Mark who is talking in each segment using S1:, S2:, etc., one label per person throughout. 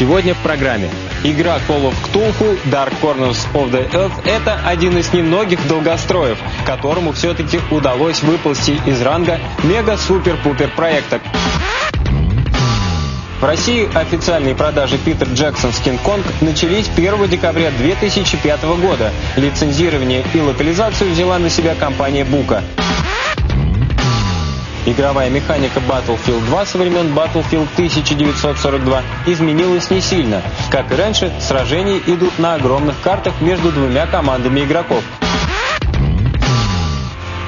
S1: Сегодня в программе. Игра Call of Cthulhu Dark Corners of the Earth – это один из немногих долгостроев, которому все-таки удалось выползти из ранга мега-супер-пупер проекта. В России официальные продажи Питер Джексон Skin Kong начались 1 декабря 2005 года. Лицензирование и локализацию взяла на себя компания Бука. Игровая механика Battlefield 2 со времен Battlefield 1942 изменилась не сильно. Как и раньше, сражения идут на огромных картах между двумя командами игроков.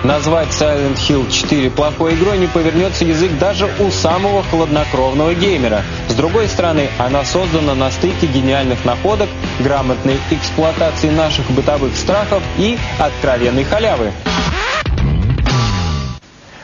S1: Назвать Silent Hill 4 плохой игрой не повернется язык даже у самого хладнокровного геймера. С другой стороны, она создана на стыке гениальных находок, грамотной эксплуатации наших бытовых страхов и откровенной халявы.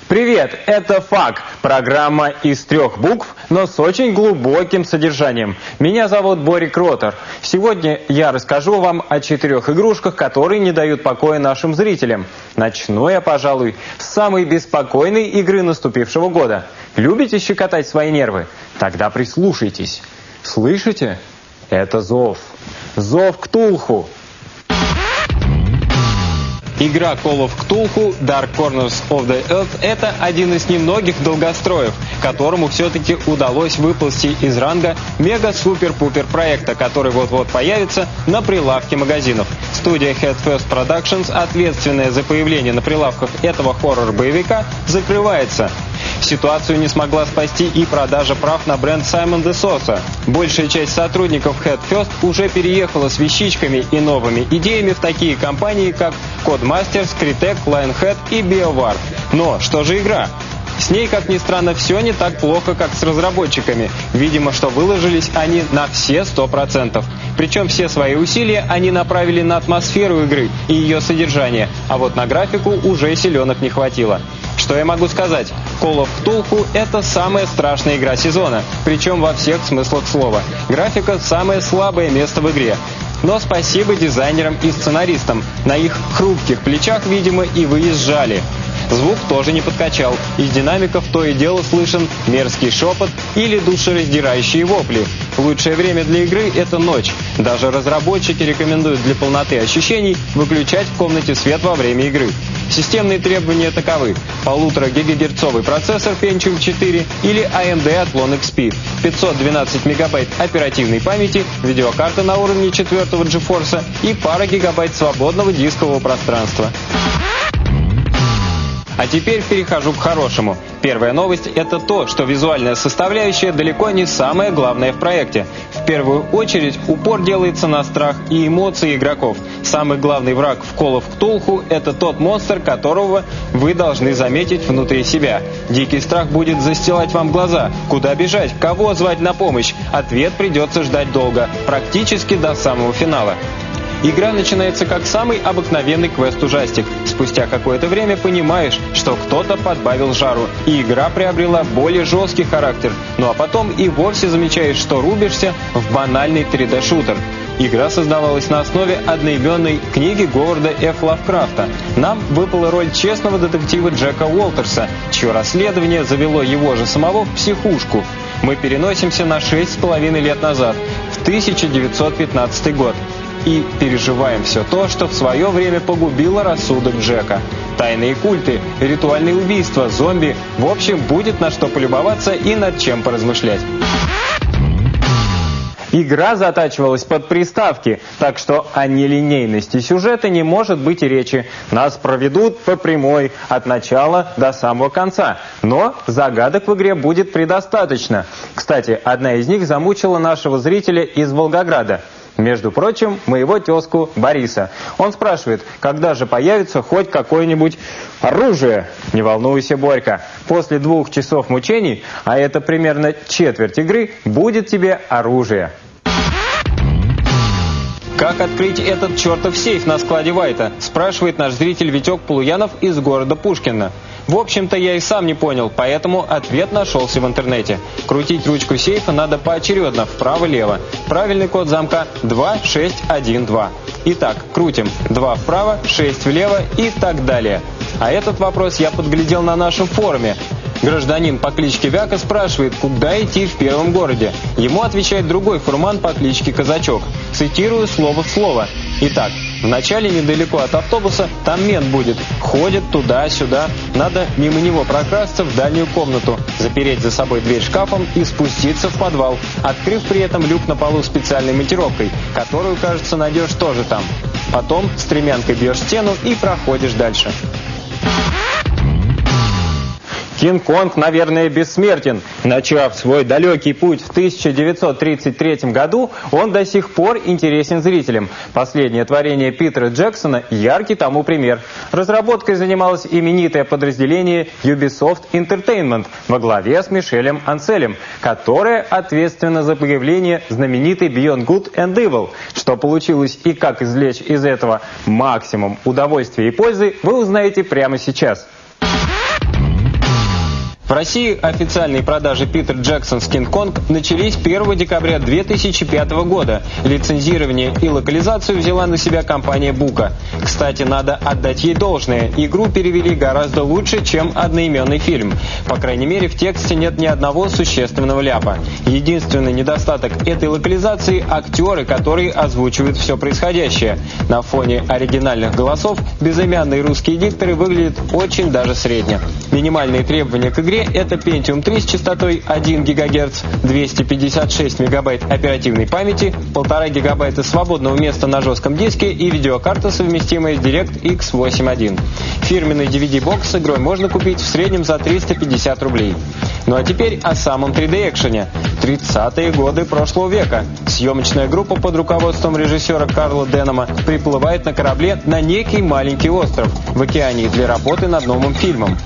S1: Привет, это ФАК, программа из трех букв, но с очень глубоким содержанием. Меня зовут Борик Ротор. Сегодня я расскажу вам о четырех игрушках, которые не дают покоя нашим зрителям. Начну я, пожалуй, с самой беспокойной игры наступившего года. Любите щекотать свои нервы? Тогда прислушайтесь. Слышите? Это зов. Зов Ктулху. Игра Call of Cthulhu Dark Corners of the Earth – это один из немногих долгостроев, которому все-таки удалось выползти из ранга мега-супер-пупер проекта, который вот-вот появится на прилавке магазинов. Студия Head First Productions, ответственная за появление на прилавках этого хоррор-боевика, закрывается. Ситуацию не смогла спасти и продажа прав на бренд de Sosa. Большая часть сотрудников Head First уже переехала с вещичками и новыми идеями в такие компании, как Codemasters, Crytek, Lionhead и BioWare. Но что же игра? С ней, как ни странно, все не так плохо, как с разработчиками. Видимо, что выложились они на все 100%. Причем все свои усилия они направили на атмосферу игры и ее содержание, а вот на графику уже силенок не хватило. Что я могу сказать? Call of Cthulhu — это самая страшная игра сезона, причем во всех смыслах слова. Графика — самое слабое место в игре. Но спасибо дизайнерам и сценаристам. На их хрупких плечах, видимо, и выезжали. Звук тоже не подкачал. Из динамиков то и дело слышен мерзкий шепот или душераздирающие вопли. Лучшее время для игры – это ночь. Даже разработчики рекомендуют для полноты ощущений выключать в комнате свет во время игры. Системные требования таковы. Полутора гигагерцовый процессор Pentium 4 или AMD Athlon XP, 512 мегабайт оперативной памяти, видеокарта на уровне 4 GeForce и пара гигабайт свободного дискового пространства. А теперь перехожу к хорошему. Первая новость – это то, что визуальная составляющая далеко не самое главное в проекте. В первую очередь упор делается на страх и эмоции игроков. Самый главный враг в Call of Cthulhu – это тот монстр, которого вы должны заметить внутри себя. Дикий страх будет застилать вам глаза. Куда бежать? Кого звать на помощь? Ответ придется ждать долго, практически до самого финала. Игра начинается как самый обыкновенный квест-ужастик. Спустя какое-то время понимаешь, что кто-то подбавил жару, и игра приобрела более жесткий характер. Ну а потом и вовсе замечаешь, что рубишься в банальный 3D-шутер. Игра создавалась на основе одноименной книги Говарда Ф. Лавкрафта. Нам выпала роль честного детектива Джека Уолтерса, чье расследование завело его же самого в психушку. Мы переносимся на шесть с половиной лет назад, в 1915 год и переживаем все то, что в свое время погубило рассудок Джека. Тайные культы, ритуальные убийства, зомби. В общем, будет на что полюбоваться и над чем поразмышлять. Игра затачивалась под приставки, так что о нелинейности сюжета не может быть и речи. Нас проведут по прямой, от начала до самого конца. Но загадок в игре будет предостаточно. Кстати, одна из них замучила нашего зрителя из Волгограда – между прочим, моего тезку Бориса. Он спрашивает, когда же появится хоть какое-нибудь оружие? Не волнуйся, Борька. После двух часов мучений, а это примерно четверть игры, будет тебе оружие. Как открыть этот чертов сейф на складе Вайта? Спрашивает наш зритель Витек Полуянов из города Пушкина. В общем-то, я и сам не понял, поэтому ответ нашелся в интернете. Крутить ручку сейфа надо поочередно, вправо-лево. Правильный код замка 2612. Итак, крутим 2 вправо, 6 влево и так далее. А этот вопрос я подглядел на нашем форуме. Гражданин по кличке Вяка спрашивает, куда идти в первом городе. Ему отвечает другой фурман по кличке Казачок. Цитирую слово в слово. Итак, вначале недалеко от автобуса там мент будет. Ходит туда-сюда. Надо мимо него прокрасться в дальнюю комнату, запереть за собой дверь шкафом и спуститься в подвал, открыв при этом люк на полу специальной монтировкой, которую, кажется, найдешь тоже там. Потом стремянкой бьешь стену и проходишь дальше. Кинг-Конг, наверное, бессмертен. Начав свой далекий путь в 1933 году, он до сих пор интересен зрителям. Последнее творение Питера Джексона – яркий тому пример. Разработкой занималось именитое подразделение Ubisoft Entertainment во главе с Мишелем Анселем, которое ответственно за появление знаменитой Beyond Good and Evil. Что получилось и как извлечь из этого максимум удовольствия и пользы, вы узнаете прямо сейчас. В России официальные продажи Питер Джексон Skin Kong начались 1 декабря 2005 года. Лицензирование и локализацию взяла на себя компания Бука. Кстати, надо отдать ей должное. Игру перевели гораздо лучше, чем одноименный фильм. По крайней мере, в тексте нет ни одного существенного ляпа. Единственный недостаток этой локализации – актеры, которые озвучивают все происходящее. На фоне оригинальных голосов безымянные русские дикторы выглядят очень даже средне. Минимальные требования к игре это Pentium 3 с частотой 1 ГГц, 256 МБ оперативной памяти, 1,5 ГБ свободного места на жестком диске и видеокарта, совместимая с DirectX 8.1. Фирменный DVD-бокс с игрой можно купить в среднем за 350 рублей. Ну а теперь о самом 3D-экшене. 30-е годы прошлого века. Съемочная группа под руководством режиссера Карла Денома приплывает на корабле на некий маленький остров в океане для работы над новым фильмом.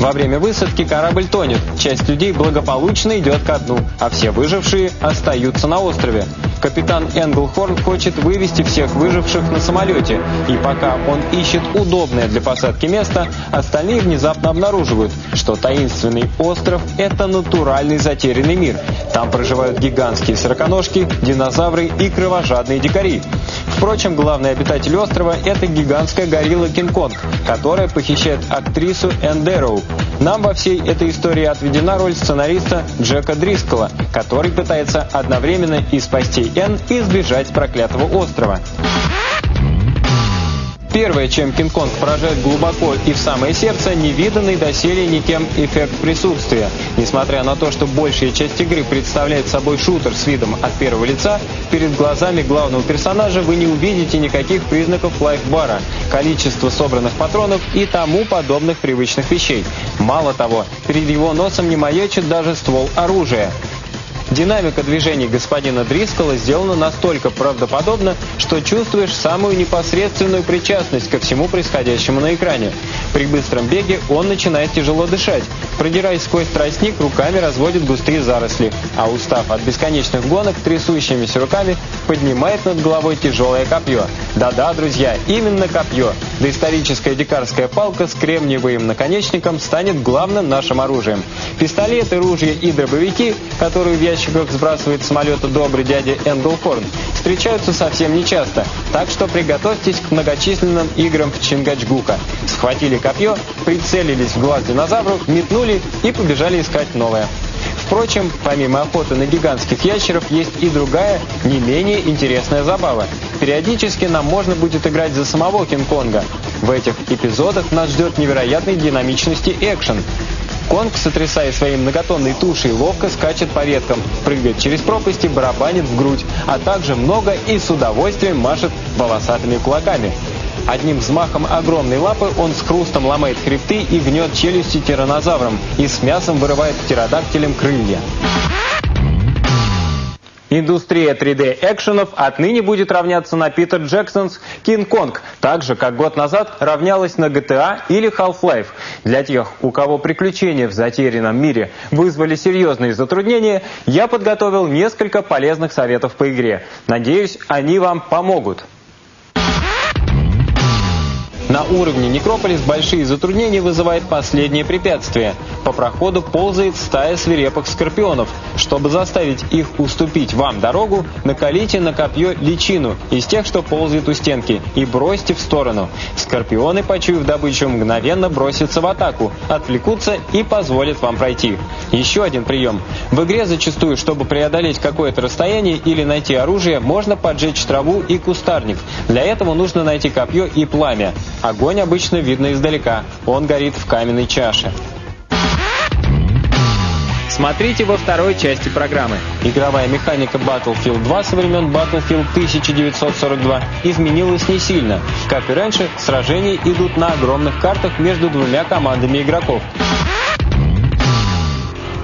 S1: Во время высадки корабль тонет, часть людей благополучно идет ко дну, а все выжившие остаются на острове. Капитан Энглхорн хочет вывести всех выживших на самолете, и пока он ищет удобное для посадки место, остальные внезапно обнаруживают, что таинственный остров – это натуральный затерянный мир. Там проживают гигантские сороконожки, динозавры и кровожадные дикари. Впрочем, главный обитатель острова – это гигантская горилла Кинг-Конг, которая похищает актрису Эндероу. Нам во всей этой истории отведена роль сценариста Джека Дрискола, который пытается одновременно и спасти Энн и сбежать с проклятого острова. Первое, чем Кинг-Конг поражает глубоко и в самое сердце, невиданный доселе никем эффект присутствия. Несмотря на то, что большая часть игры представляет собой шутер с видом от первого лица, перед глазами главного персонажа вы не увидите никаких признаков лайфбара, количества собранных патронов и тому подобных привычных вещей. Мало того, перед его носом не маячит даже ствол оружия. Динамика движений господина Дрискола сделана настолько правдоподобно, что чувствуешь самую непосредственную причастность ко всему происходящему на экране. При быстром беге он начинает тяжело дышать. Продираясь сквозь тростник, руками разводит густые заросли, а устав от бесконечных гонок, трясущимися руками, поднимает над головой тяжелое копье. Да-да, друзья, именно копье. Доисторическая дикарская палка с кремниевым наконечником станет главным нашим оружием. Пистолеты, ружья и дробовики, которые в ящиках сбрасывает самолета добрый дядя Энглхорн, встречаются совсем нечасто, так что приготовьтесь к многочисленным играм в Чингачгука. Схватили копье, прицелились в глаз динозавру, метнули и побежали искать новое. Впрочем, помимо охоты на гигантских ящеров, есть и другая, не менее интересная забава. Периодически нам можно будет играть за самого Кинг-Конга. В этих эпизодах нас ждет невероятной динамичности экшен. Конг, сотрясая своей многотонной тушей, ловко скачет по веткам, прыгает через пропасти, барабанит в грудь, а также много и с удовольствием машет волосатыми кулаками. Одним взмахом огромной лапы он с хрустом ломает хребты и гнет челюсти тиранозаврам и с мясом вырывает птеродактилем крылья. Индустрия 3D-экшенов отныне будет равняться на Питер Джексонс Кинг-Конг, так же, как год назад равнялась на GTA или Half-Life. Для тех, у кого приключения в затерянном мире вызвали серьезные затруднения, я подготовил несколько полезных советов по игре. Надеюсь, они вам помогут. На уровне Некрополис большие затруднения вызывает последнее препятствие. По проходу ползает стая свирепых скорпионов. Чтобы заставить их уступить вам дорогу, накалите на копье личину из тех, что ползает у стенки, и бросьте в сторону. Скорпионы, почуяв добычу, мгновенно бросятся в атаку, отвлекутся и позволят вам пройти. Еще один прием. В игре зачастую, чтобы преодолеть какое-то расстояние или найти оружие, можно поджечь траву и кустарник. Для этого нужно найти копье и пламя. Огонь обычно видно издалека. Он горит в каменной чаше. Смотрите во второй части программы. Игровая механика Battlefield 2 со времен Battlefield 1942 изменилась не сильно. Как и раньше, сражения идут на огромных картах между двумя командами игроков.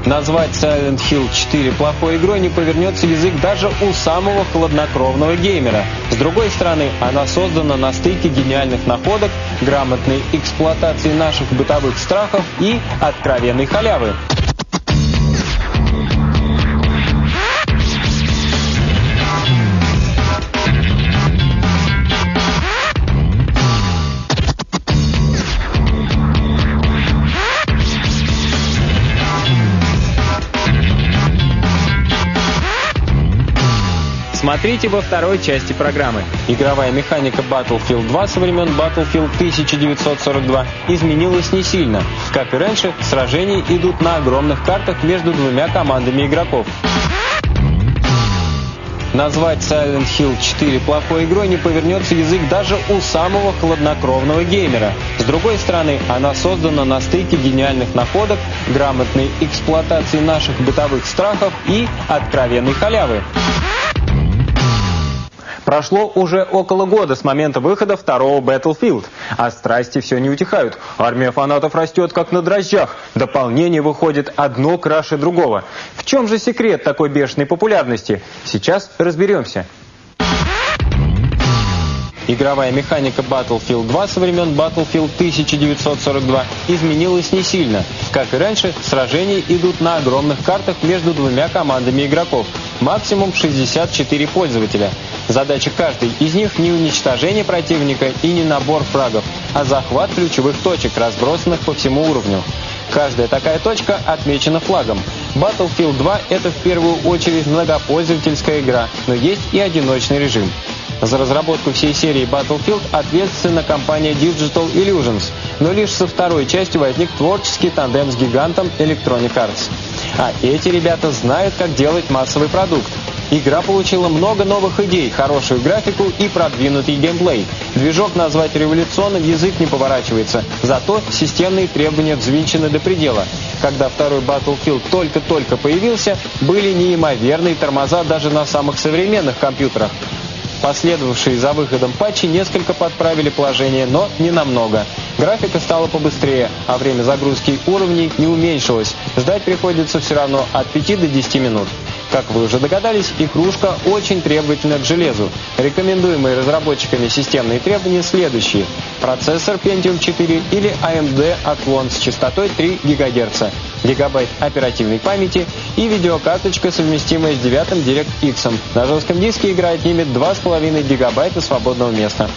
S1: Назвать Silent Hill 4 плохой игрой не повернется язык даже у самого хладнокровного геймера. С другой стороны, она создана на стыке гениальных находок, грамотной эксплуатации наших бытовых страхов и откровенной халявы. Смотрите во второй части программы. Игровая механика Battlefield 2 со времен Battlefield 1942 изменилась не сильно. Как и раньше, сражения идут на огромных картах между двумя командами игроков. Назвать Silent Hill 4 плохой игрой не повернется язык даже у самого хладнокровного геймера. С другой стороны, она создана на стыке гениальных находок, грамотной эксплуатации наших бытовых страхов и откровенной халявы. Прошло уже около года с момента выхода второго Battlefield, а страсти все не утихают. Армия фанатов растет как на дрожжах. Дополнение выходит одно краше другого. В чем же секрет такой бешеной популярности? Сейчас разберемся. Игровая механика Battlefield 2 со времен Battlefield 1942 изменилась не сильно. Как и раньше, сражения идут на огромных картах между двумя командами игроков. Максимум 64 пользователя. Задача каждой из них не уничтожение противника и не набор фрагов, а захват ключевых точек, разбросанных по всему уровню. Каждая такая точка отмечена флагом. Battlefield 2 это в первую очередь многопользовательская игра, но есть и одиночный режим. За разработку всей серии Battlefield ответственна компания Digital Illusions, но лишь со второй частью возник творческий тандем с гигантом Electronic Arts. А эти ребята знают, как делать массовый продукт. Игра получила много новых идей, хорошую графику и продвинутый геймплей. Движок назвать революционным язык не поворачивается, зато системные требования взвинчены до предела. Когда второй Battlefield только-только появился, были неимоверные тормоза даже на самых современных компьютерах. Последовавшие за выходом патчи несколько подправили положение, но не намного. Графика стала побыстрее, а время загрузки уровней не уменьшилось. Ждать приходится все равно от 5 до 10 минут. Как вы уже догадались, игрушка очень требовательна к железу. Рекомендуемые разработчиками системные требования следующие. Процессор Pentium 4 или AMD Athlon с частотой 3 ГГц, гигабайт оперативной памяти и видеокарточка, совместимая с 9 DirectX. На жестком диске играет лимит 2,5 гигабайта свободного места.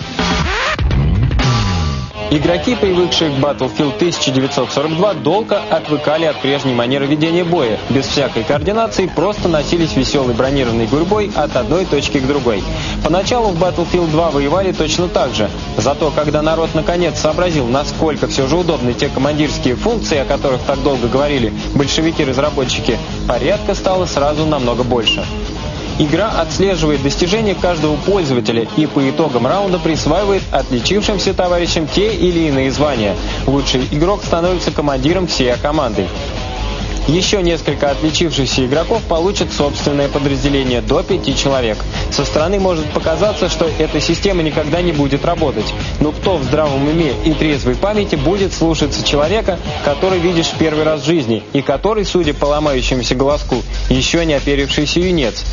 S1: Игроки, привыкшие к Battlefield 1942, долго отвыкали от прежней манеры ведения боя. Без всякой координации просто носились веселой бронированной гурьбой от одной точки к другой. Поначалу в Battlefield 2 воевали точно так же. Зато когда народ наконец сообразил, насколько все же удобны те командирские функции, о которых так долго говорили большевики-разработчики, порядка стало сразу намного больше. Игра отслеживает достижения каждого пользователя и по итогам раунда присваивает отличившимся товарищам те или иные звания. Лучший игрок становится командиром всей команды. Еще несколько отличившихся игроков получат собственное подразделение до пяти человек. Со стороны может показаться, что эта система никогда не будет работать. Но кто в здравом уме и трезвой памяти будет слушаться человека, который видишь в первый раз в жизни и который, судя по ломающемуся голоску, еще не оперившийся юнец?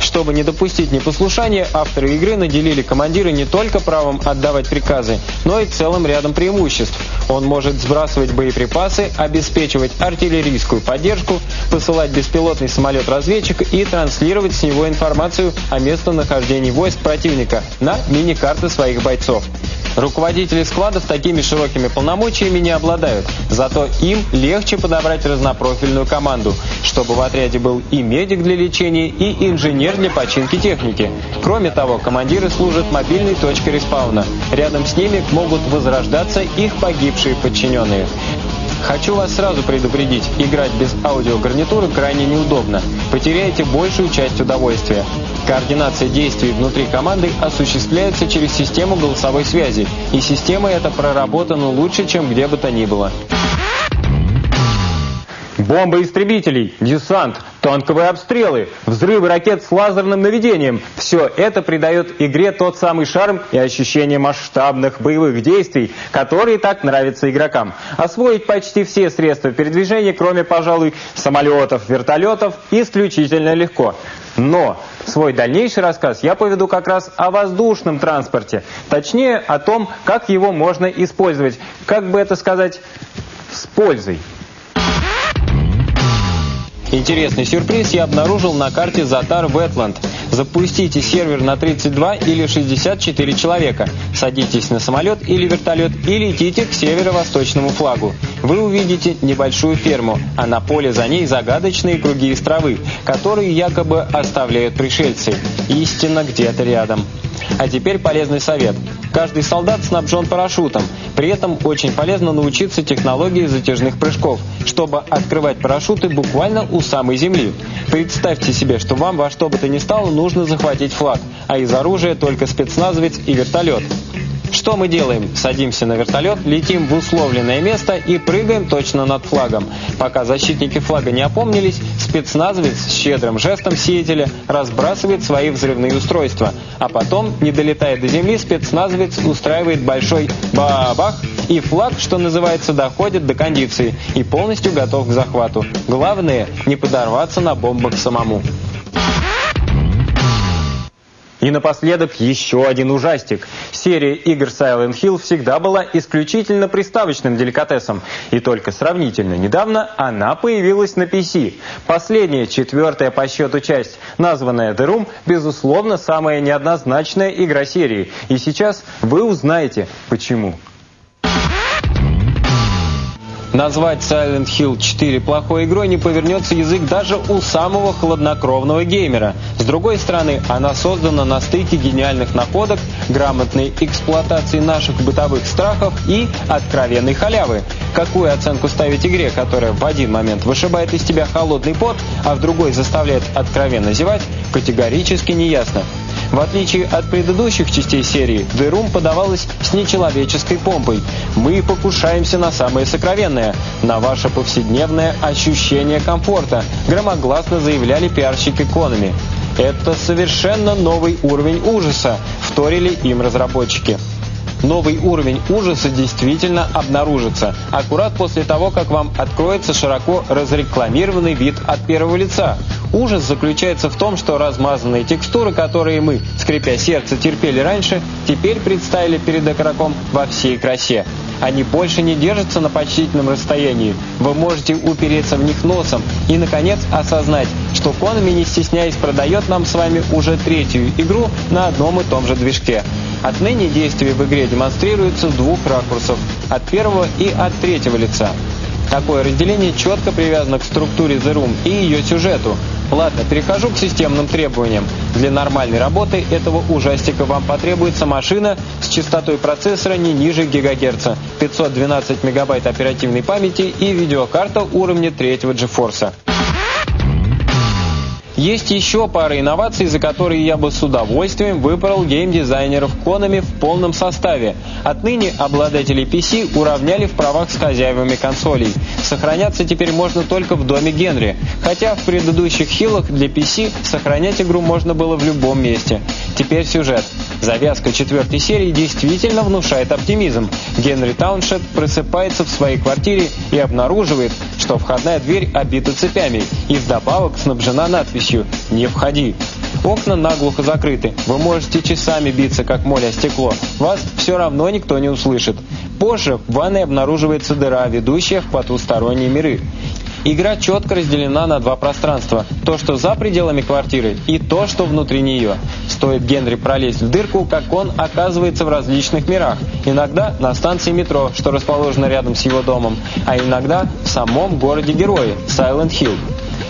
S1: Чтобы не допустить непослушания, авторы игры наделили командира не только правом отдавать приказы, но и целым рядом преимуществ. Он может сбрасывать боеприпасы, обеспечивать артиллерийскую поддержку, посылать беспилотный самолет-разведчик и транслировать с него информацию о местонахождении войск противника на мини-карты своих бойцов. Руководители складов такими широкими полномочиями не обладают, зато им легче подобрать разнопрофильную команду, чтобы в отряде был и медик для лечения, и инженер для починки техники. Кроме того, командиры служат мобильной точкой респауна. Рядом с ними могут возрождаться их погибшие подчиненные. Хочу вас сразу предупредить, играть без аудиогарнитуры крайне неудобно. Потеряете большую часть удовольствия. Координация действий внутри команды осуществляется через систему голосовой связи, и система эта проработана лучше, чем где бы то ни было. Бомбы истребителей, десант, танковые обстрелы, взрывы ракет с лазерным наведением – все это придает игре тот самый шарм и ощущение масштабных боевых действий, которые так нравятся игрокам. Освоить почти все средства передвижения, кроме, пожалуй, самолетов, вертолетов, исключительно легко. Но свой дальнейший рассказ я поведу как раз о воздушном транспорте. Точнее, о том, как его можно использовать. Как бы это сказать, с пользой. Интересный сюрприз я обнаружил на карте Затар Wetland. Запустите сервер на 32 или 64 человека. Садитесь на самолет или вертолет и летите к северо-восточному флагу. Вы увидите небольшую ферму, а на поле за ней загадочные круги из травы, которые якобы оставляют пришельцы. Истинно где-то рядом. А теперь полезный совет. Каждый солдат снабжен парашютом. При этом очень полезно научиться технологии затяжных прыжков, чтобы открывать парашюты буквально у самой земли. Представьте себе, что вам во что бы то ни стало нужно захватить флаг, а из оружия только спецназовец и вертолет. Что мы делаем? Садимся на вертолет, летим в условленное место и прыгаем точно над флагом. Пока защитники флага не опомнились, спецназовец с щедрым жестом сеятеля разбрасывает свои взрывные устройства. А потом, не долетая до земли, спецназовец устраивает большой бабах, и флаг, что называется, доходит до кондиции и полностью готов к захвату. Главное, не подорваться на бомбах самому. И напоследок еще один ужастик. Серия игр Silent Hill всегда была исключительно приставочным деликатесом. И только сравнительно недавно она появилась на PC. Последняя, четвертая по счету часть, названная The Room, безусловно, самая неоднозначная игра серии. И сейчас вы узнаете, почему. Назвать Silent Hill 4 плохой игрой не повернется язык даже у самого хладнокровного геймера. С другой стороны, она создана на стыке гениальных находок, грамотной эксплуатации наших бытовых страхов и откровенной халявы. Какую оценку ставить игре, которая в один момент вышибает из тебя холодный пот, а в другой заставляет откровенно зевать, категорически неясно. В отличие от предыдущих частей серии, The Room подавалась с нечеловеческой помпой. Мы покушаемся на самое сокровенное, на ваше повседневное ощущение комфорта, громогласно заявляли пиарщики Konami. Это совершенно новый уровень ужаса, вторили им разработчики новый уровень ужаса действительно обнаружится, аккурат после того, как вам откроется широко разрекламированный вид от первого лица. Ужас заключается в том, что размазанные текстуры, которые мы, скрипя сердце, терпели раньше, теперь представили перед игроком во всей красе. Они больше не держатся на почтительном расстоянии. Вы можете упереться в них носом и, наконец, осознать, что Konami, не стесняясь, продает нам с вами уже третью игру на одном и том же движке. Отныне действие в игре демонстрируется с двух ракурсов – от первого и от третьего лица. Такое разделение четко привязано к структуре The Room и ее сюжету. Ладно, перехожу к системным требованиям. Для нормальной работы этого ужастика вам потребуется машина с частотой процессора не ниже гигагерца, 512 мегабайт оперативной памяти и видеокарта уровня третьего GeForce. Есть еще пара инноваций, за которые я бы с удовольствием выбрал геймдизайнеров Konami в полном составе. Отныне обладатели PC уравняли в правах с хозяевами консолей. Сохраняться теперь можно только в доме Генри, хотя в предыдущих хилах для PC сохранять игру можно было в любом месте. Теперь сюжет. Завязка четвертой серии действительно внушает оптимизм. Генри Тауншет просыпается в своей квартире и обнаруживает, что входная дверь обита цепями и вдобавок снабжена надписью надписью «Не входи». Окна наглухо закрыты. Вы можете часами биться, как моль о стекло. Вас все равно никто не услышит. Позже в ванной обнаруживается дыра, ведущая в потусторонние миры. Игра четко разделена на два пространства. То, что за пределами квартиры, и то, что внутри нее. Стоит Генри пролезть в дырку, как он оказывается в различных мирах. Иногда на станции метро, что расположена рядом с его домом, а иногда в самом городе героя – Silent Hill.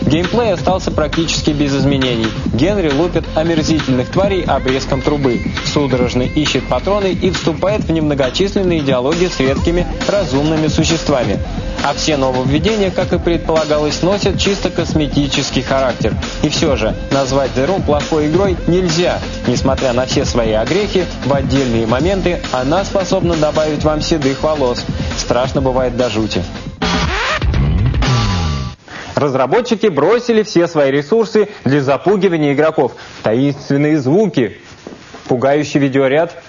S1: Геймплей остался практически без изменений. Генри лупит омерзительных тварей обрезком трубы, судорожно ищет патроны и вступает в немногочисленные диалоги с редкими разумными существами. А все нововведения, как и предполагалось, носят чисто косметический характер. И все же, назвать The Room плохой игрой нельзя. Несмотря на все свои огрехи, в отдельные моменты она способна добавить вам седых волос. Страшно бывает до жути. Разработчики бросили все свои ресурсы для запугивания игроков. Таинственные звуки, пугающий видеоряд,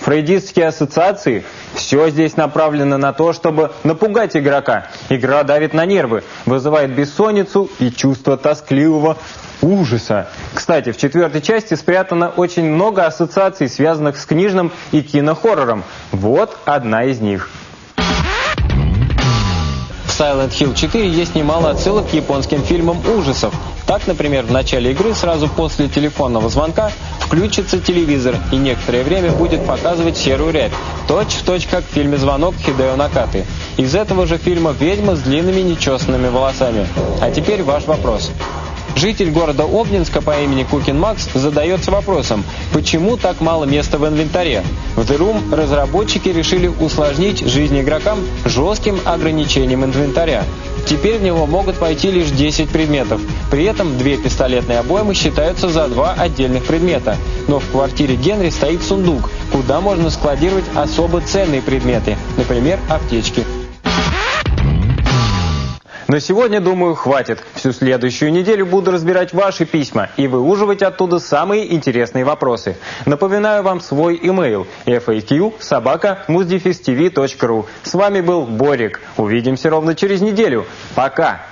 S1: фрейдистские ассоциации. Все здесь направлено на то, чтобы напугать игрока. Игра давит на нервы, вызывает бессонницу и чувство тоскливого ужаса. Кстати, в четвертой части спрятано очень много ассоциаций, связанных с книжным и кинохоррором. Вот одна из них. Silent Hill 4 есть немало отсылок к японским фильмам ужасов. Так, например, в начале игры, сразу после телефонного звонка, включится телевизор и некоторое время будет показывать серую рябь, точь в точь как в фильме «Звонок» Хидео Накаты. Из этого же фильма «Ведьма с длинными нечесанными волосами». А теперь ваш вопрос. Житель города Обнинска по имени Кукин Макс задается вопросом, почему так мало места в инвентаре? В The Room разработчики решили усложнить жизнь игрокам жестким ограничением инвентаря. Теперь в него могут войти лишь 10 предметов. При этом две пистолетные обоймы считаются за два отдельных предмета. Но в квартире Генри стоит сундук, куда можно складировать особо ценные предметы, например, аптечки. На сегодня, думаю, хватит. Всю следующую неделю буду разбирать ваши письма и выуживать оттуда самые интересные вопросы. Напоминаю вам свой имейл faq собака С вами был Борик. Увидимся ровно через неделю. Пока!